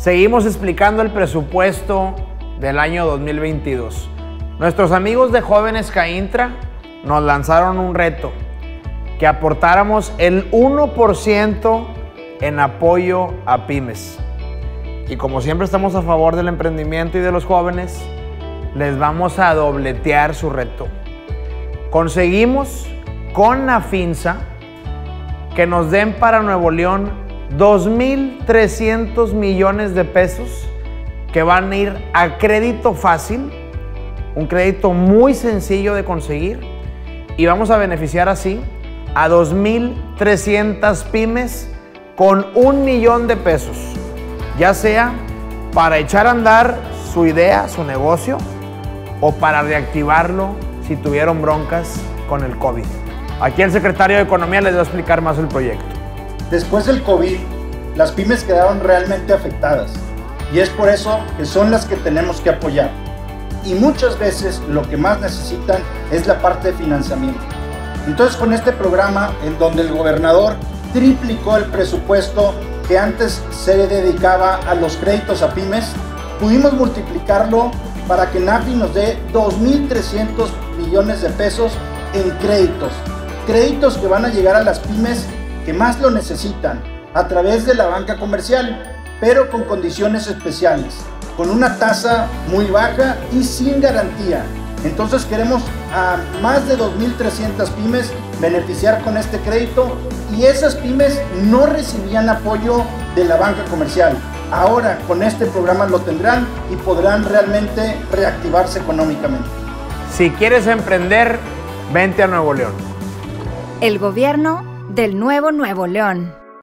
Seguimos explicando el presupuesto del año 2022. Nuestros amigos de Jóvenes Caintra nos lanzaron un reto, que aportáramos el 1% en apoyo a pymes. Y como siempre estamos a favor del emprendimiento y de los jóvenes, les vamos a dobletear su reto. Conseguimos con la FINSA que nos den para Nuevo León 2.300 millones de pesos que van a ir a crédito fácil, un crédito muy sencillo de conseguir y vamos a beneficiar así a 2.300 pymes con un millón de pesos, ya sea para echar a andar su idea, su negocio o para reactivarlo si tuvieron broncas con el COVID. Aquí el secretario de Economía les va a explicar más el proyecto. Después del COVID, las pymes quedaron realmente afectadas y es por eso que son las que tenemos que apoyar. Y muchas veces lo que más necesitan es la parte de financiamiento. Entonces con este programa en donde el gobernador triplicó el presupuesto que antes se dedicaba a los créditos a pymes, pudimos multiplicarlo para que NAFI nos dé 2.300 millones de pesos en créditos. Créditos que van a llegar a las pymes que más lo necesitan a través de la banca comercial, pero con condiciones especiales, con una tasa muy baja y sin garantía. Entonces queremos a más de 2.300 pymes beneficiar con este crédito y esas pymes no recibían apoyo de la banca comercial. Ahora con este programa lo tendrán y podrán realmente reactivarse económicamente. Si quieres emprender, vente a Nuevo León. El gobierno del nuevo Nuevo León.